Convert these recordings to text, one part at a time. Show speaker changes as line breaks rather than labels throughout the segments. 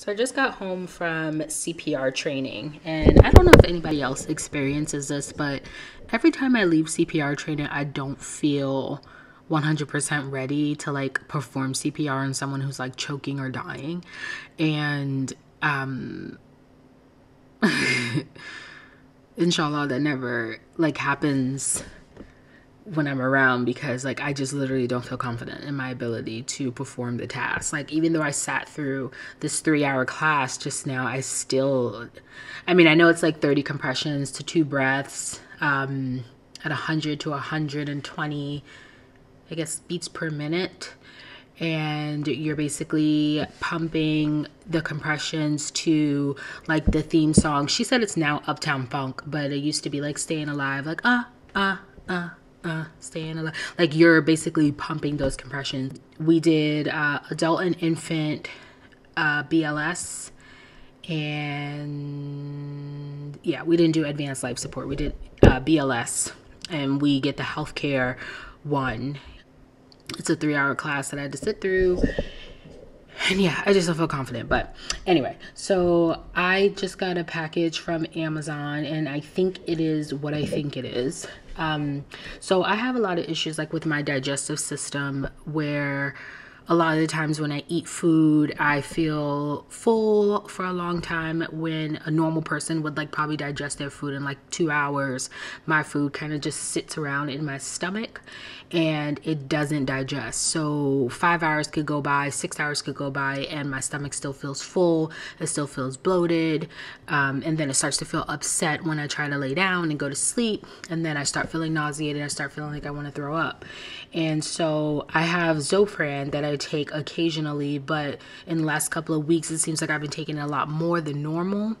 So I just got home from CPR training, and I don't know if anybody else experiences this, but every time I leave CPR training, I don't feel 100% ready to like perform CPR on someone who's like choking or dying. And um inshallah that never like happens when I'm around because like I just literally don't feel confident in my ability to perform the task. Like even though I sat through this 3-hour class just now, I still I mean, I know it's like 30 compressions to 2 breaths um at 100 to 120 I guess beats per minute and you're basically pumping the compressions to like the theme song. She said it's now Uptown Funk, but it used to be like Staying Alive, like uh uh uh uh, staying alive. Like you're basically pumping those compressions. We did uh, adult and infant uh, BLS, and yeah, we didn't do advanced life support. We did uh, BLS, and we get the healthcare one. It's a three hour class that I had to sit through. And yeah, I just don't feel confident. But anyway, so I just got a package from Amazon, and I think it is what I think it is. Um, so I have a lot of issues like with my digestive system where a lot of the times when I eat food, I feel full for a long time when a normal person would like probably digest their food in like two hours. My food kind of just sits around in my stomach and it doesn't digest. So five hours could go by, six hours could go by, and my stomach still feels full. It still feels bloated. Um, and then it starts to feel upset when I try to lay down and go to sleep. And then I start feeling nauseated. I start feeling like I want to throw up. And so I have Zofran that I take occasionally, but in the last couple of weeks, it seems like I've been taking a lot more than normal.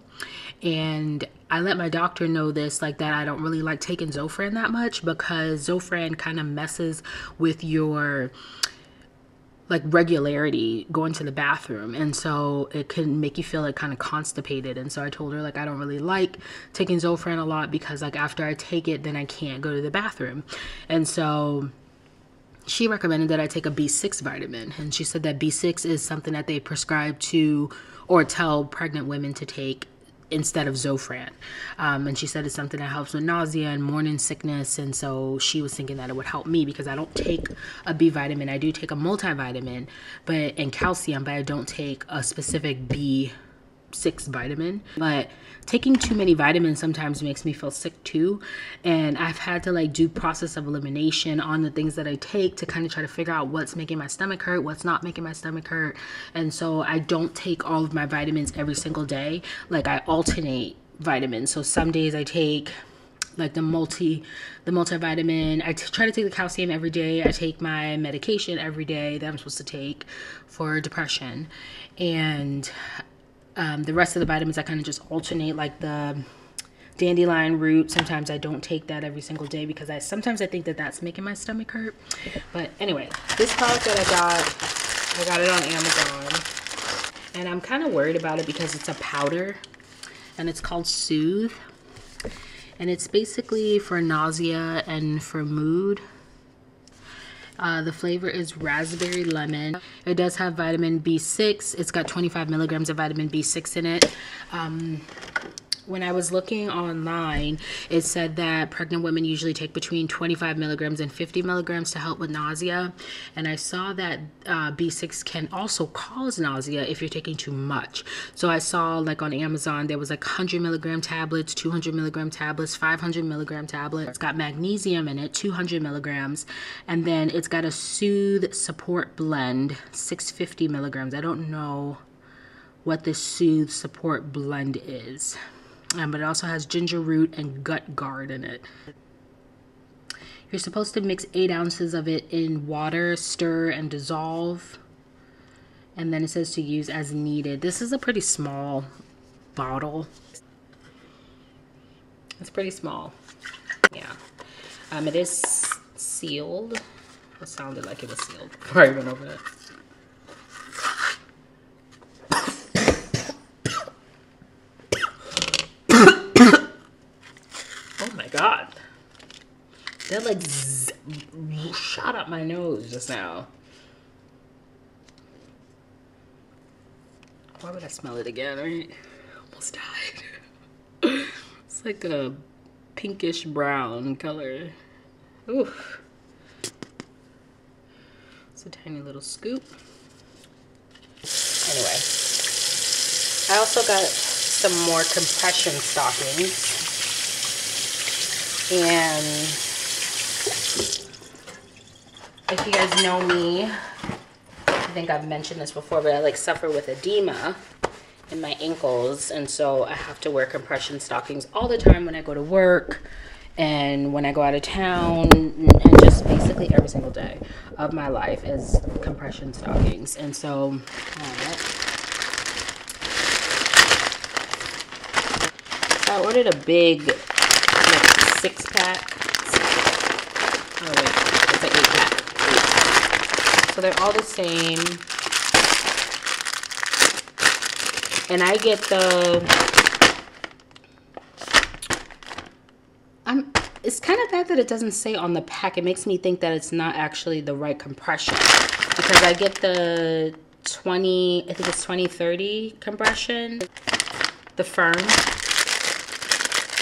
And I let my doctor know this, like that I don't really like taking Zofran that much because Zofran kind of messes with your like regularity going to the bathroom. And so it can make you feel like kind of constipated. And so i told her like i don't really like taking zofran a lot because like after i take it then i can't go to the bathroom. And so she recommended that I take a B6 vitamin. And she said that B6 is something that they prescribe to or tell pregnant women to take instead of Zofran. Um, and she said it's something that helps with nausea and morning sickness. And so she was thinking that it would help me because I don't take a B vitamin. I do take a multivitamin but and calcium, but I don't take a specific B six vitamin but taking too many vitamins sometimes makes me feel sick too. And i've had to like do process of elimination on the things that i take to kind of try to figure out what's making my stomach hurt what's not making my stomach hurt. And so i don't take all of my vitamins every single day. Like i alternate vitamins. So some days i take like the multi the multivitamin. I try to take the calcium every day. I take my medication every day that i'm supposed to take for depression. And um, the rest of the vitamins, I kind of just alternate like the dandelion root. Sometimes I don't take that every single day because I sometimes I think that that's making my stomach hurt. But anyway, this product that I got, I got it on Amazon. And I'm kind of worried about it because it's a powder and it's called Soothe. And it's basically for nausea and for mood. Uh, the flavor is raspberry lemon. It does have vitamin B6. It's got 25 milligrams of vitamin B6 in it. Um, when I was looking online, it said that pregnant women usually take between 25 milligrams and 50 milligrams to help with nausea. And I saw that uh, B6 can also cause nausea if you're taking too much. So I saw like on Amazon, there was like 100 milligram tablets, 200 milligram tablets, 500 milligram tablets. It's got magnesium in it, 200 milligrams. And then it's got a Soothe Support Blend, 650 milligrams. I don't know what the Soothe Support Blend is um, but it also has ginger root and GutGard in it. You're supposed to mix eight ounces of it in water, stir, and dissolve. And then it says to use as needed. This is a pretty small bottle. It's pretty small. Yeah. Um, it is sealed. It sounded like it was sealed before I went over it. That like zzz, shot up my nose just now. Why would I smell it again, right? Almost died. it's like a pinkish brown color. Oof. It's a tiny little scoop. Anyway, I also got some more compression stockings. And if you guys know me, I think I've mentioned this before, but I like suffer with edema in my ankles. And so I have to wear compression stockings all the time when I go to work and when I go out of town and just basically every single day of my life is compression stockings. And so I ordered a big like, six pack. Oh wait, it's an eight pack. So they're all the same. And I get the I'm it's kind of bad that it doesn't say on the pack. It makes me think that it's not actually the right compression because I get the 20, I think it's 2030 compression, the firm,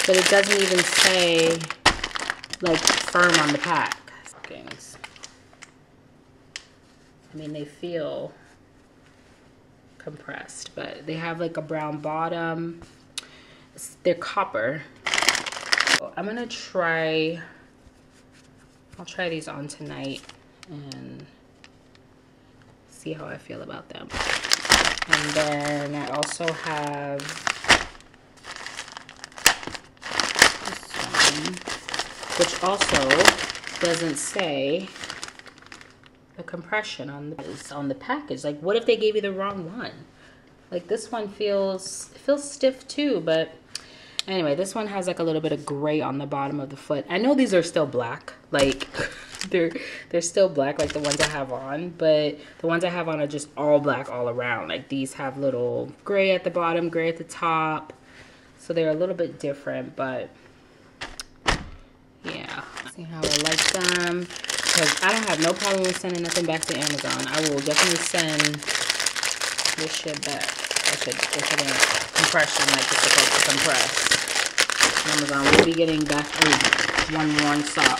but it doesn't even say like firm on the pack. I mean, they feel compressed, but they have like a brown bottom. They're copper. I'm gonna try, I'll try these on tonight and see how I feel about them. And then I also have this one, which also doesn't say the compression on the on the package. Like, what if they gave you the wrong one? Like this one feels feels stiff too, but anyway, this one has like a little bit of gray on the bottom of the foot. I know these are still black, like they're they're still black, like the ones I have on, but the ones I have on are just all black all around. Like these have little gray at the bottom, gray at the top, so they're a little bit different, but yeah, see how I like them because I don't have no problem with sending nothing back to Amazon. I will definitely send this shit back. I should, I should compression like it's supposed to compress. Amazon will be getting back ooh, one worn sock.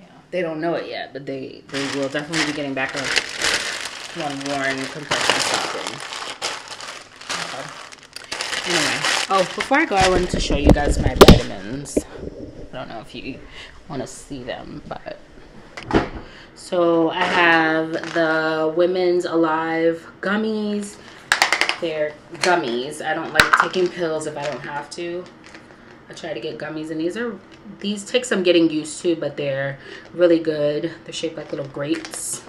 Yeah, they don't know it yet, but they, they will definitely be getting back a one worn compression stocking. Okay. Anyway. Oh, before I go, I wanted to show you guys my vitamins. I don't know if you want to see them, but so I have the Women's Alive gummies. They're gummies. I don't like taking pills if I don't have to. I try to get gummies, and these are these take some getting used to, but they're really good. They're shaped like little grapes.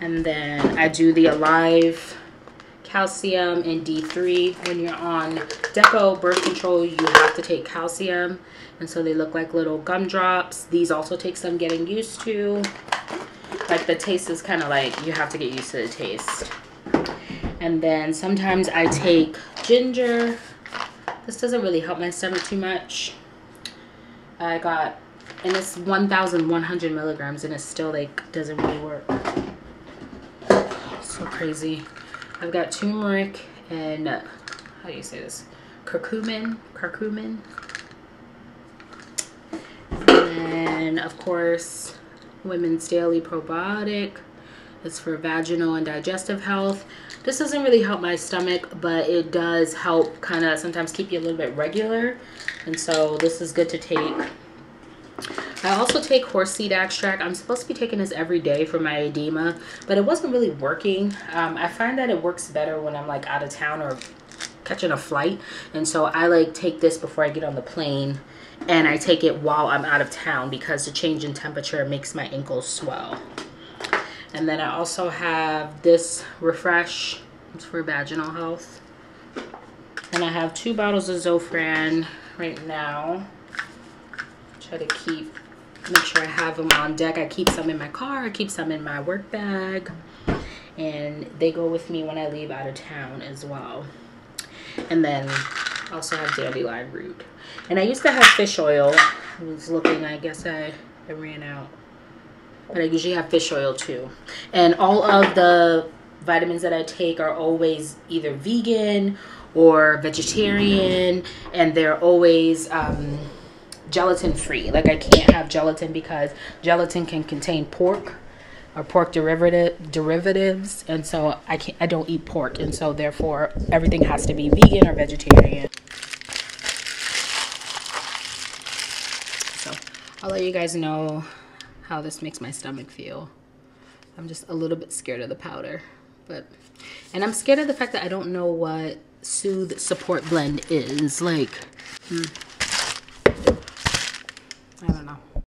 And then I do the Alive calcium and D3. When you're on Depo birth control, you have to take calcium. And so they look like little gumdrops. These also take some getting used to. Like the taste is kind of like, you have to get used to the taste. And then sometimes I take ginger. This doesn't really help my stomach too much. I got, and it's 1,100 milligrams and it still like doesn't really work. So crazy. I've got turmeric and uh, how do you say this? Curcumin, curcumin. And of course, Women's Daily Probiotic. It's for vaginal and digestive health. This doesn't really help my stomach, but it does help kind of sometimes keep you a little bit regular. And so this is good to take I also take horse seed extract. I'm supposed to be taking this every day for my edema, but it wasn't really working. Um, I find that it works better when I'm like out of town or catching a flight. And so I like take this before I get on the plane and I take it while I'm out of town because the change in temperature makes my ankles swell. And then I also have this Refresh. It's for vaginal health. And I have two bottles of Zofran right now. Try to keep make sure I have them on deck. I keep some in my car. I keep some in my work bag. And they go with me when I leave out of town as well. And then I also have dandelion root. And I used to have fish oil. I was looking, I guess I, I ran out. but I usually have fish oil too. And all of the vitamins that I take are always either vegan or vegetarian, and they're always um, gelatin free. Like I can't have gelatin because gelatin can contain pork or pork derivative derivatives, and so I can't. I don't eat pork, and so therefore everything has to be vegan or vegetarian. So I'll let you guys know how this makes my stomach feel. I'm just a little bit scared of the powder, but and I'm scared of the fact that I don't know what Soothe Support Blend is. Like, hmm. I don't know.